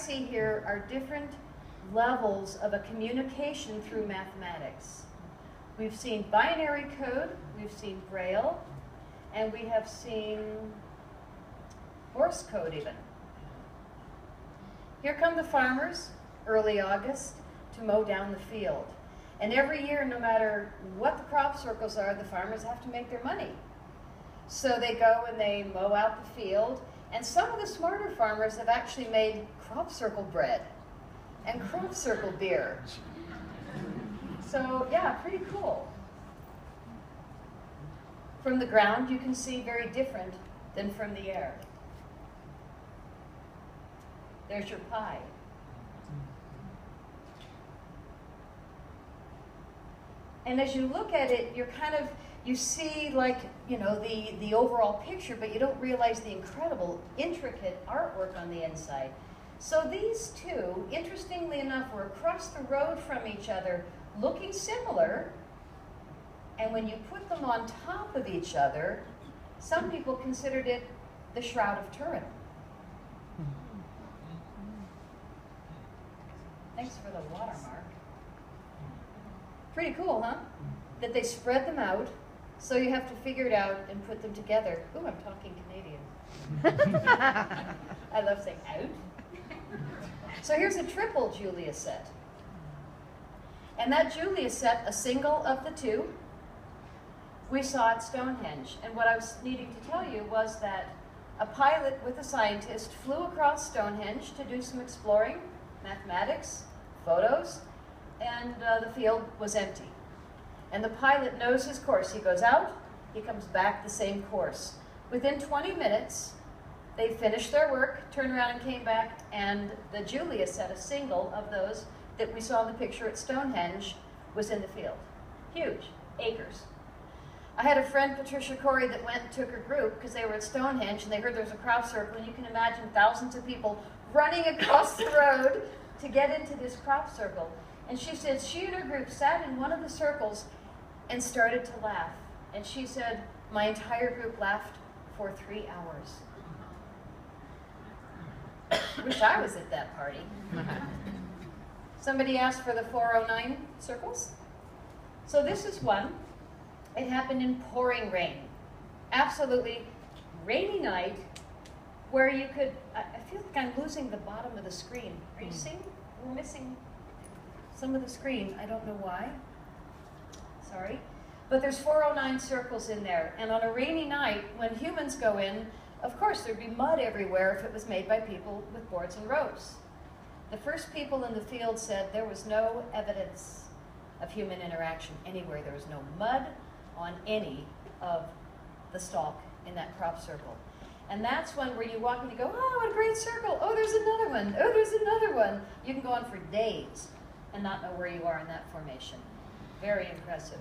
see here are different levels of a communication through mathematics. We've seen binary code, we've seen Braille, and we have seen Morse code even. Here come the farmers, early August, to mow down the field. And every year, no matter what the crop circles are, the farmers have to make their money. So they go and they mow out the field, and some of the smarter farmers have actually made crop circle bread and crop circle beer. So yeah, pretty cool. From the ground, you can see very different than from the air. There's your pie. And as you look at it, you're kind of, you see like, you know, the, the overall picture, but you don't realize the incredible, intricate artwork on the inside. So these two, interestingly enough, were across the road from each other, looking similar, and when you put them on top of each other, some people considered it the Shroud of Turin. Hmm. Thanks for the watermark. Pretty cool, huh? That they spread them out, so you have to figure it out and put them together. Ooh, I'm talking Canadian. I love saying out. So here's a triple Julia set. And that Julia set, a single of the two, we saw at Stonehenge. And what I was needing to tell you was that a pilot with a scientist flew across Stonehenge to do some exploring, mathematics, photos, and uh, the field was empty. And the pilot knows his course. He goes out, he comes back the same course. Within 20 minutes, they finished their work, turned around and came back, and the Julia set, a single of those that we saw in the picture at Stonehenge, was in the field. Huge, acres. I had a friend, Patricia Cori, that went and took her group because they were at Stonehenge and they heard there was a crop circle, and you can imagine thousands of people running across the road to get into this crop circle. And she said she and her group sat in one of the circles and started to laugh. And she said, my entire group laughed for three hours. Wish I was at that party. Somebody asked for the 409 circles. So this is one. It happened in pouring rain. Absolutely rainy night where you could, I feel like I'm losing the bottom of the screen. Are you hmm. seeing? We're missing some of the screen. I don't know why. Sorry. But there's 409 circles in there. And on a rainy night, when humans go in, of course, there'd be mud everywhere if it was made by people with boards and ropes. The first people in the field said there was no evidence of human interaction anywhere. There was no mud on any of the stalk in that crop circle. And that's when where you walk and you go, oh, what a great circle. Oh, there's another one. Oh, there's another one. You can go on for days and not know where you are in that formation. Very impressive.